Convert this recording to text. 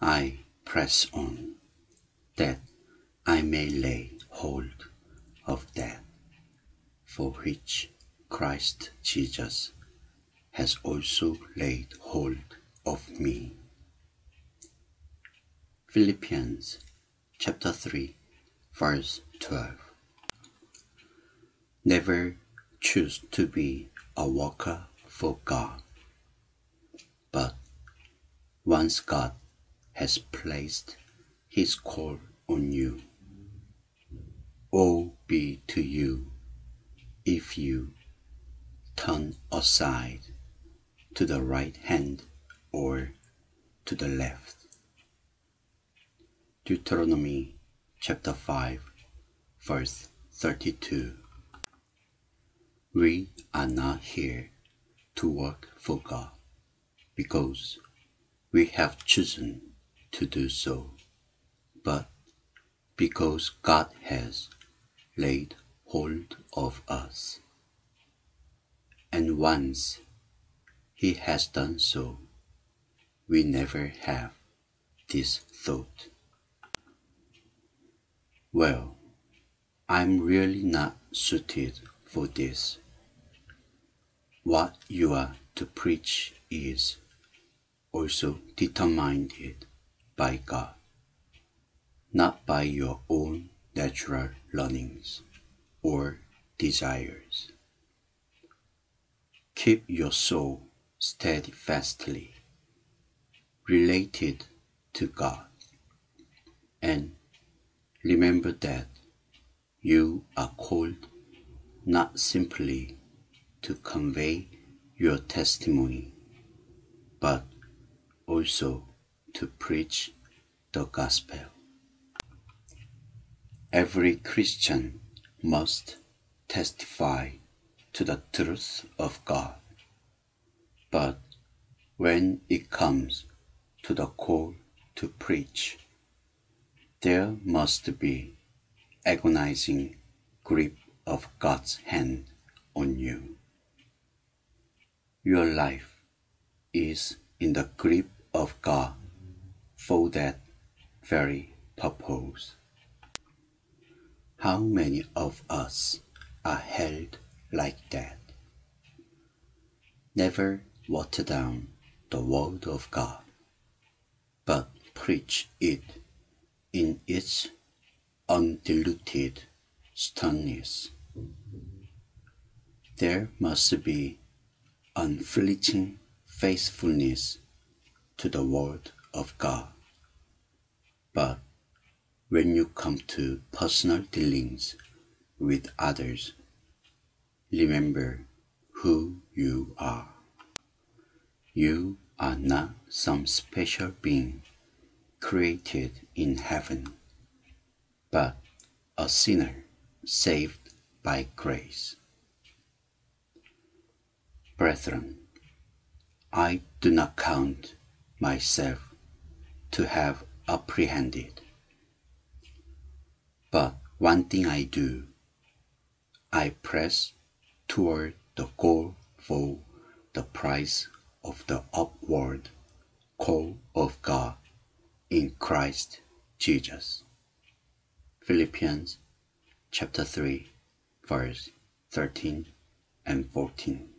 I press on, that I may lay hold of that for which Christ Jesus has also laid hold of me. Philippians chapter 3, verse 12. Never choose to be a worker for God, but once God has placed His call on you, woe be to you if you turn aside to the right hand or to the left. Deuteronomy chapter 5, verse 32. We are not here to work for God because we have chosen to do so, but because God has laid hold of us. And once He has done so, we never have this thought. Well, I'm really not suited for this. What you are to preach is also determined by God, not by your own natural learnings or desires. Keep your soul steadfastly related to God and remember that you are called not simply to convey your testimony, but also to preach the gospel. Every Christian must testify to the truth of God. But when it comes to the call to preach, there must be agonizing grip of God's hand on you. Your life is in the grip of God for that very purpose. How many of us are held like that? Never water down the word of God, but preach it in its undiluted sternness. There must be unflinching faithfulness to the Word of God. But when you come to personal dealings with others, remember who you are. You are not some special being created in heaven, but a sinner saved by grace. Brethren, I do not count myself to have apprehended. But one thing I do, I press toward the goal for the prize of the upward call of God in Christ Jesus. Philippians chapter 3, verse 13 and 14.